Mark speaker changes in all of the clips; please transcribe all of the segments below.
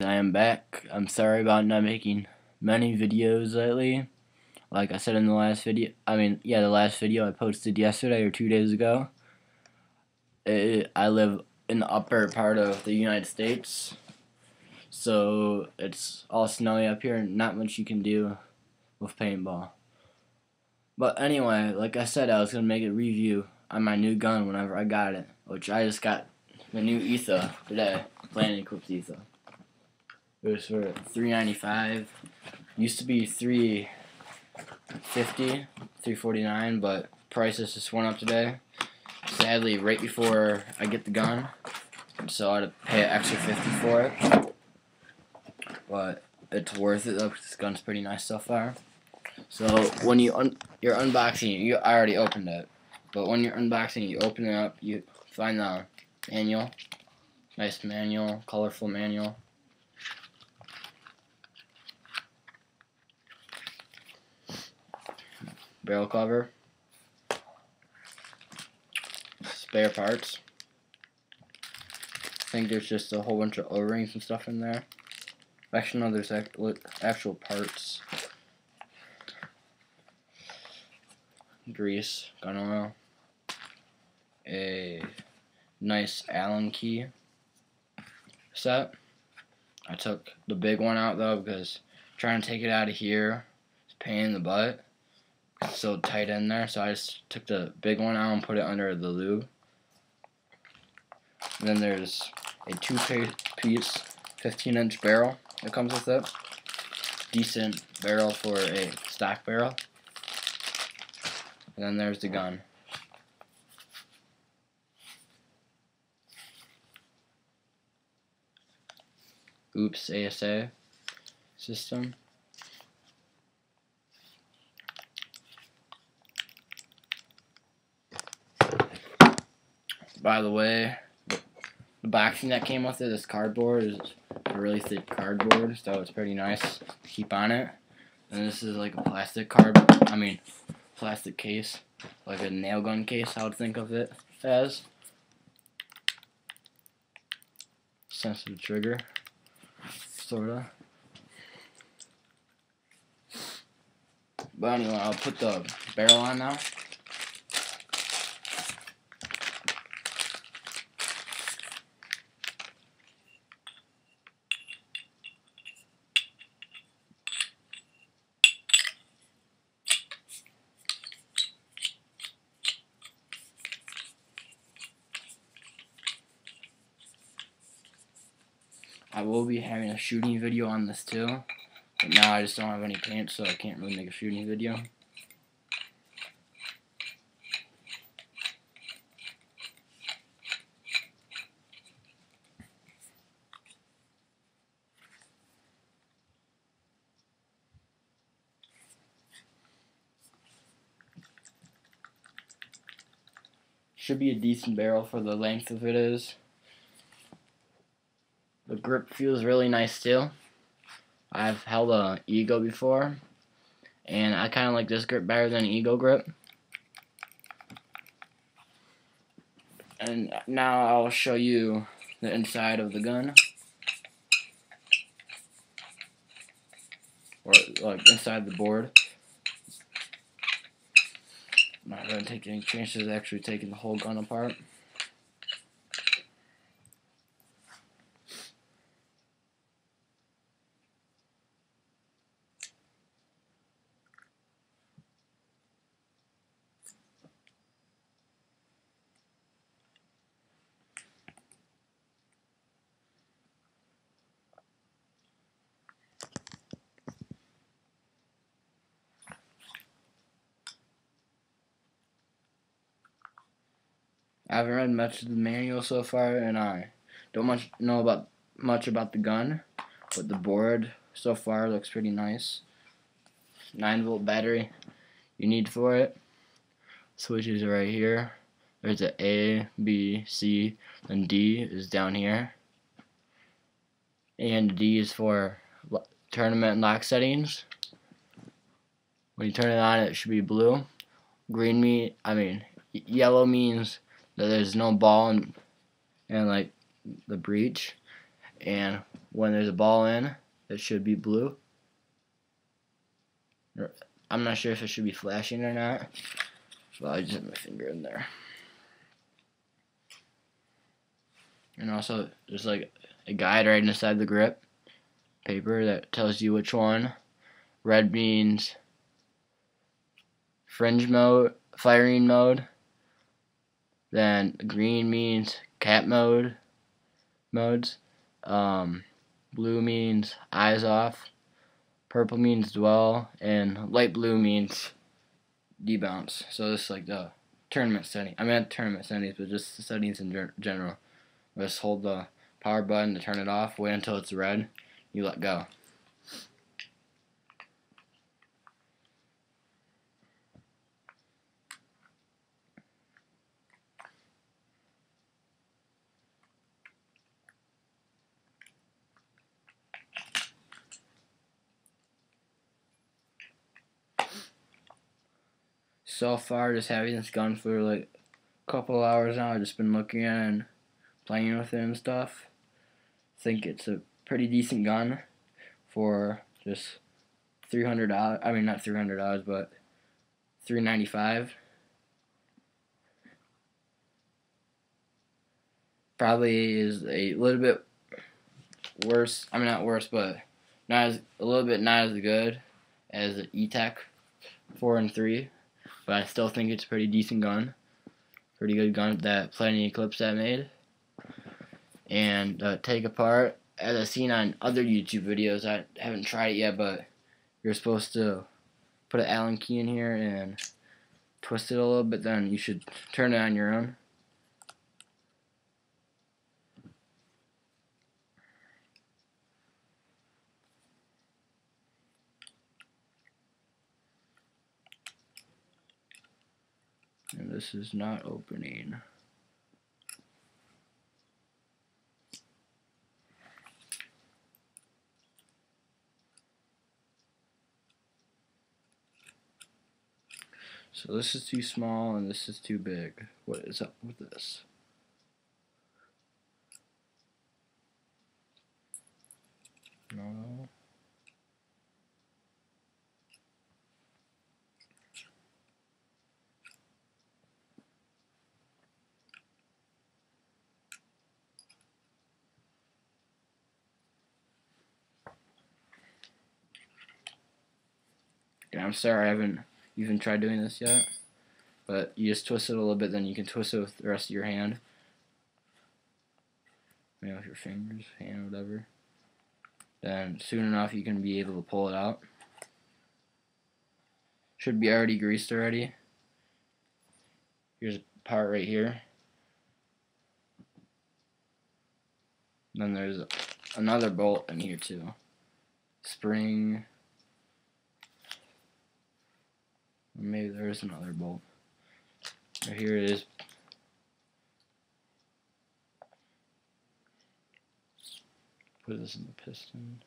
Speaker 1: I am back. I'm sorry about not making many videos lately. Like I said in the last video, I mean, yeah, the last video I posted yesterday or two days ago. It, I live in the upper part of the United States, so it's all snowy up here and not much you can do with paintball. But anyway, like I said, I was going to make a review on my new gun whenever I got it, which I just got the new ETHA today, Planet Eclipse ETHA. It was for three ninety five. Used to be three fifty, three forty nine, but prices just went up today. Sadly, right before I get the gun, so I had to pay an extra fifty for it. But it's worth it though, this gun's pretty nice so far. So when you un you're unboxing, you I already opened it, but when you're unboxing, you open it up, you find the manual, nice manual, colorful manual. Barrel cover, spare parts. I think there's just a whole bunch of O-rings and stuff in there. Actually, no, there's actual parts. Grease, gun oil, a nice Allen key set. I took the big one out though because trying to take it out of here is pain in the butt so tight in there, so I just took the big one out and put it under the lube. And then there's a two-piece 15-inch barrel that comes with it. Decent barrel for a stock barrel. And then there's the gun. Oops ASA system. By the way, the boxing that came with it, this cardboard, is a really thick cardboard, so it's pretty nice to keep on it. And this is like a plastic card, I mean, plastic case, like a nail gun case, I would think of it as. Sensitive trigger, sorta. But anyway, I'll put the barrel on now. I will be having a shooting video on this too. But now I just don't have any pants, so I can't really make a shooting video. Should be a decent barrel for the length of it is. Grip feels really nice too. I've held a Ego before, and I kind of like this grip better than Ego grip. And now I'll show you the inside of the gun. Or like inside the board. I'm not to take any chances actually taking the whole gun apart. I haven't read much of the manual so far, and I don't much know about much about the gun, but the board so far looks pretty nice. 9 volt battery you need for it. Switches are right here. There's a A, B, C, and D is down here. And D is for tournament lock settings. When you turn it on, it should be blue. Green mean, I mean, yellow means that there's no ball in, and like the breech and when there's a ball in, it should be blue. I'm not sure if it should be flashing or not, but I just have my finger in there. And also, there's like a guide right inside the grip paper that tells you which one. Red means fringe mode, firing mode. Then green means cat mode modes. Um, blue means eyes off. Purple means dwell, and light blue means debounce. So this is like the tournament setting. I meant tournament settings, but just settings in general. Just hold the power button to turn it off. Wait until it's red. You let go. So far just having this gun for like a couple hours now. I've just been looking at it and playing with it and stuff. Think it's a pretty decent gun for just three hundred dollars. I mean not three hundred dollars, but three ninety five. Probably is a little bit worse. I mean not worse, but not as a little bit not as good as the Etek four and three but I still think it's a pretty decent gun. Pretty good gun that Planet Eclipse that made. And uh, take apart, as I've seen on other YouTube videos, I haven't tried it yet, but you're supposed to put an Allen key in here and twist it a little bit, then you should turn it on your own. This is not opening. So this is too small and this is too big. What is up with this? No. Yeah, I'm sorry I haven't even tried doing this yet. But you just twist it a little bit, then you can twist it with the rest of your hand. You know, with your fingers, hand, whatever. Then soon enough you can be able to pull it out. Should be already greased already. Here's a part right here. then there's another bolt in here too. Spring Maybe there is another bolt. Right here it is. Put this in the piston.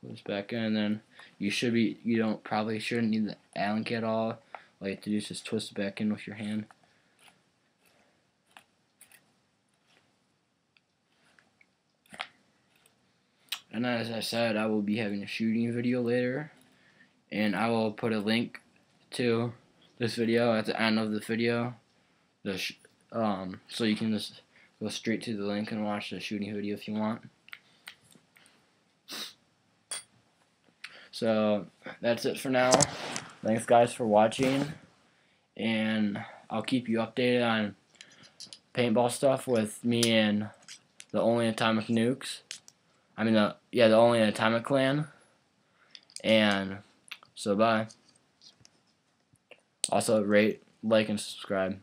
Speaker 1: Put this back in, and then you should be. You don't probably shouldn't need the Allen key at all. All you have to do is just twist it back in with your hand. And as I said, I will be having a shooting video later. And I will put a link to this video at the end of the video. The um, so you can just go straight to the link and watch the shooting video if you want. So that's it for now. Thanks guys for watching. And I'll keep you updated on paintball stuff with me and the Only Atomic Nukes. I mean, the yeah, the only Atomic Clan. And so bye. Also, rate, like, and subscribe.